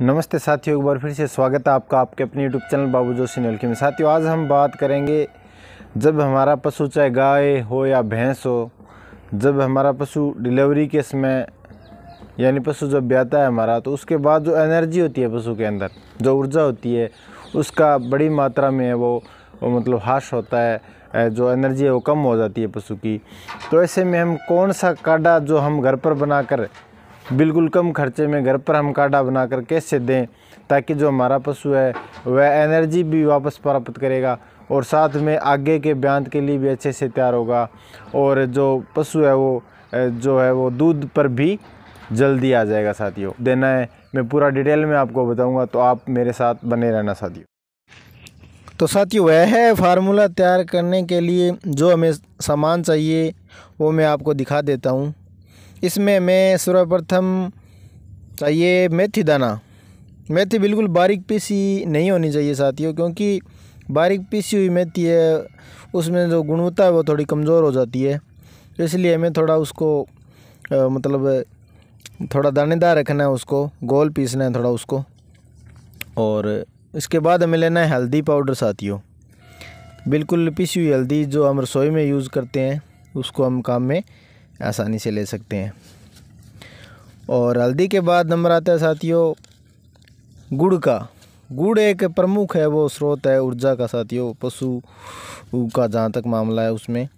नमस्ते साथियों एक बार फिर से स्वागत है आपका आपके अपने यूट्यूब चैनल बाबू जोशी नलकी में। साथियों आज हम बात करेंगे जब हमारा पशु चाहे गाय हो या भैंस हो जब हमारा पशु डिलीवरी के समय यानी पशु जब ब्याता है हमारा तो उसके बाद जो एनर्जी होती है पशु के अंदर जो ऊर्जा होती है उसका बड़ी मात्रा में वो, वो मतलब हाश होता है जो एनर्जी है वो कम हो जाती है पशु की। तो ऐसे में हम कौन सा काढ़ा जो हम घर पर बनाकर बिल्कुल कम खर्चे में घर पर हम काढ़ा बनाकर कैसे दें ताकि जो हमारा पशु है, वह एनर्जी भी वापस प्राप्त करेगा और साथ में आगे के ब्यांत के लिए भी अच्छे से तैयार होगा और जो पशु है वो, जो है वो दूध पर भी जल्दी आ जाएगा साथियों। देना है, मैं पूरा डिटेल में आपको बताऊँगा तो आप मेरे साथ बने रहना साथियों। तो साथियों, वह है फार्मूला तैयार करने के लिए जो हमें सामान चाहिए, वो मैं आपको दिखा देता हूँ। इसमें मैं सर्वप्रथम चाहिए मेथी दाना। मेथी बिल्कुल बारीक पीसी नहीं होनी चाहिए साथियों क्योंकि बारीक पीसी हुई मेथी है उसमें जो गुणवत्ता है वो थोड़ी कमज़ोर हो जाती है। इसलिए हमें थोड़ा उसको आ, मतलब थोड़ा दानेदार रखना है उसको गोल पीसना है थोड़ा उसको। और इसके बाद हमें लेना है हल्दी पाउडर साथियों। बिल्कुल पीसी हुई हल्दी जो हम रसोई में यूज़ करते हैं उसको हम काम में आसानी से ले सकते हैं। और हल्दी के बाद नंबर आता है साथियों, गुड़ का। गुड़ एक प्रमुख है, वो स्रोत है ऊर्जा का साथियों, पशु का जहाँ तक मामला है उसमें।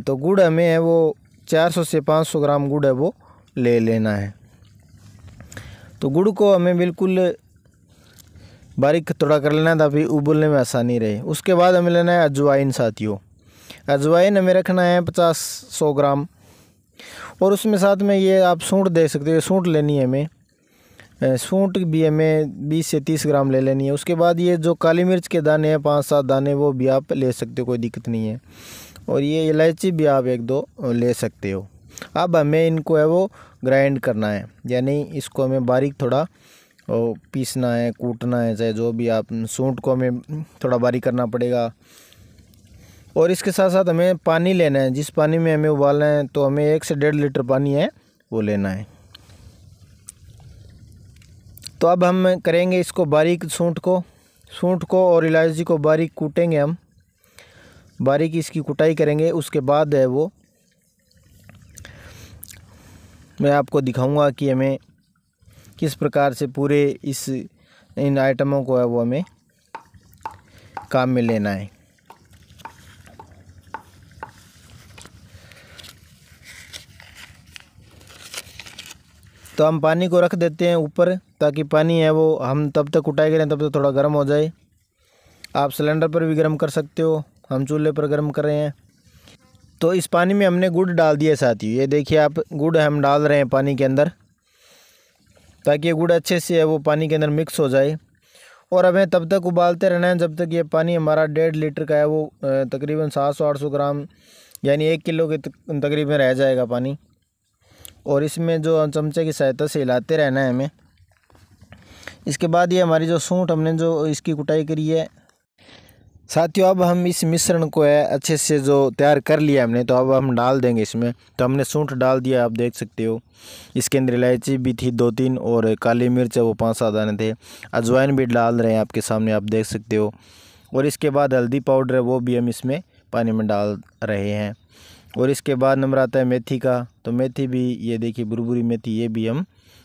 तो गुड़ हमें है वो 400 से 500 ग्राम गुड़ है वो ले लेना है। तो गुड़ को हमें बिल्कुल बारीक थोड़ा कर लेना ताकि उबलने में आसानी रहे। उसके बाद हमें लेना है अजवाइन साथियों। अजवाइन हमें रखना है पचास सौ ग्राम। और उसमें साथ में ये आप सूंठ दे सकते हो सूंठ लेनी है हमें। सूंठ भी हमें बीस से तीस ग्राम ले लेनी है। उसके बाद ये जो काली मिर्च के दाने हैं, पाँच सात दाने, वो भी आप ले सकते हो, कोई दिक्कत नहीं है। और ये इलायची भी आप एक दो ले सकते हो। अब हमें इनको है वो ग्राइंड करना है, यानी इसको हमें बारीक थोड़ा पीसना है, कूटना है, चाहे जो भी आप सूंठ को हमें थोड़ा बारीक करना पड़ेगा। और इसके साथ साथ हमें पानी लेना है। जिस पानी में हमें उबालना है तो हमें एक से डेढ़ लीटर पानी है, वो लेना है। तो अब हम करेंगे इसको बारीक सूंठ को। सूंठ को और इलायची को बारीक कूटेंगे हम। बारीक इसकी कुटाई करेंगे, उसके बाद है वो। मैं आपको दिखाऊँगा कि हमें किस प्रकार से पूरे इस, इन आइटमों को है वो हमें काम में लेना है। तो हम पानी को रख देते हैं ऊपर ताकि पानी है वो हम तब तक उठाए करें, तब तक थोड़ा गर्म हो जाए। आप सिलेंडर पर भी गर्म कर सकते हो, हम चूल्हे पर गर्म कर रहे हैं। तो इस पानी में हमने गुड़ डाल दिया साथी ये देखिए आप गुड़ हम डाल रहे हैं पानी के अंदर। ताकि ये गुड़ अच्छे से है, वो पानी के अंदर मिक्स हो जाए। और हमें तब तक उबालते रहना है, जब तक ये पानी हमारा डेढ़ लीटर का है, वो तकरीबन सात सौ आठ सौ ग्राम, यानी एक किलो के तकरीबन रह जाएगा पानी। और इसमें जो चमचे की सहायता से हिलाते रहना है हमें। इसके बाद ये हमारी जो सूंठ हमने जो इसकी कुटाई करी है। साथियों, अब हम इस मिश्रण को है, अच्छे से जो तैयार कर लिया हमने तो अब हम डाल देंगे इसमें। तो हमने सूंठ डाल दिया, आप देख सकते हो। इसके अंदर इलायची भी थी दो तीन, और काली मिर्च है, वो पाँच सात आने थे। अजवाइन भी डाल रहे हैं आपके सामने, आप देख सकते हो। और इसके बाद हल्दी पाउडर है, वो भी हम इसमें पानी में डाल रहे हैं। और इसके बाद नंबर आता है मेथी का। तो मेथी भी, ये देखिए बुरबुरी मेथी, ये भी हम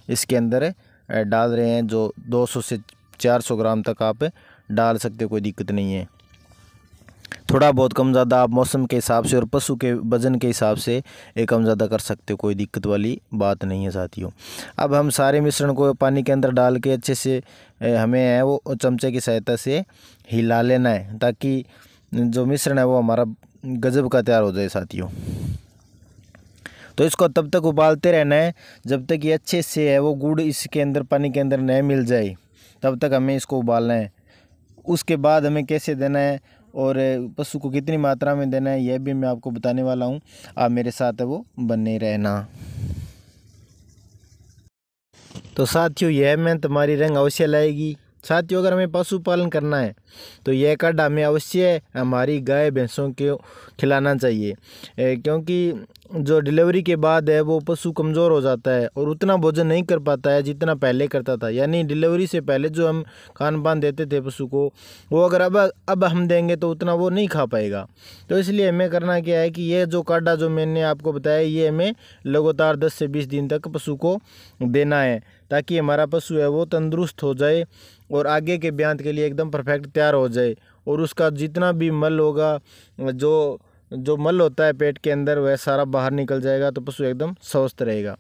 इसके अंदर डाल रहे हैं, जो 200 से 400 ग्राम तक आप डाल सकते हो, कोई दिक्कत नहीं है। थोड़ा बहुत कम ज़्यादा आप मौसम के हिसाब से और पशु के वज़न के हिसाब से एक कम ज़्यादा कर सकते हो, कोई दिक्कत वाली बात नहीं है साथियों। अब हम सारे मिश्रण को पानी के अंदर डाल के अच्छे से हमें है वो चमचे की सहायता से हिला लेना है, ताकि जो मिश्रण है वो हमारा गज़ब का तैयार हो जाए साथियों। तो इसको तब तक उबालते रहना है, जब तक ये अच्छे से है, वो गुड़ इसके अंदर, पानी के अंदर नहीं मिल जाए, तब तक हमें इसको उबालना है। उसके बाद हमें कैसे देना है और पशु को कितनी मात्रा में देना है, यह भी मैं आपको बताने वाला हूँ। आप मेरे साथ वो बने रहना। तो साथियों, यह मैं तुम्हारी रंग अवश्य लाएगी। साथियों, अगर हमें पशुपालन करना है तो यह कार्ड हमें अवश्य हमारी गाय भैंसों को खिलाना चाहिए। क्योंकि जो डिलीवरी के बाद है, वो पशु कमज़ोर हो जाता है और उतना भोजन नहीं कर पाता है जितना पहले करता था। यानी डिलीवरी से पहले जो हम खान पान देते थे पशु को, वो अगर अब अब हम देंगे तो उतना वो नहीं खा पाएगा। तो इसलिए हमें करना क्या है कि ये जो काढ़ा जो मैंने आपको बताया, ये हमें लगातार दस से बीस दिन तक पशु को देना है, ताकि हमारा पशु है वो तंदुरुस्त हो जाए और आगे के ब्यांत के लिए एकदम परफेक्ट तैयार हो जाए। और उसका जितना भी मल होगा, जो जो मल होता है पेट के अंदर, वह सारा बाहर निकल जाएगा तो पशु एकदम स्वस्थ रहेगा।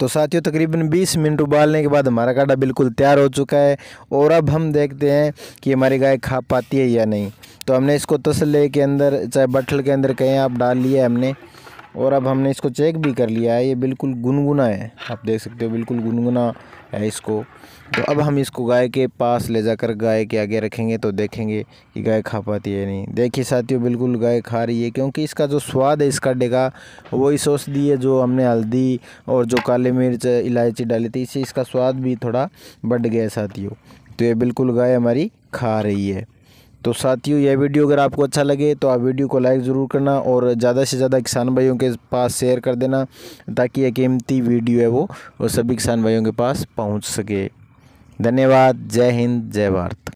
तो साथियों, तकरीबन 20 मिनट उबालने के बाद हमारा काढ़ा बिल्कुल तैयार हो चुका है, और अब हम देखते हैं कि हमारी गाय खा पाती है या नहीं। तो हमने इसको तसले के अंदर, चाहे बट्ठल के अंदर कहीं, आप डाल लिया हमने। और अब हमने इसको चेक भी कर लिया है, ये बिल्कुल गुनगुना है। आप देख सकते हो, बिल्कुल गुनगुना है इसको। तो अब हम इसको गाय के पास ले जाकर गाय के आगे रखेंगे तो देखेंगे कि गाय खा पाती है नहीं। देखिए साथियों, बिल्कुल गाय खा रही है, क्योंकि इसका जो स्वाद है, इसका डेगा, वही दी है जो हमने हल्दी और जो काले मिर्च, इलायची डाली थी, इससे इसका स्वाद भी थोड़ा बढ़ गया साथियों। तो ये बिल्कुल गाय हमारी खा रही है। तो साथियों, यह वीडियो अगर आपको अच्छा लगे तो आप वीडियो को लाइक ज़रूर करना और ज़्यादा से ज़्यादा किसान भाइयों के पास शेयर कर देना, ताकि यह कीमती वीडियो है वो वो सभी किसान भाइयों के पास पहुँच सके। धन्यवाद। जय हिंद, जय भारत।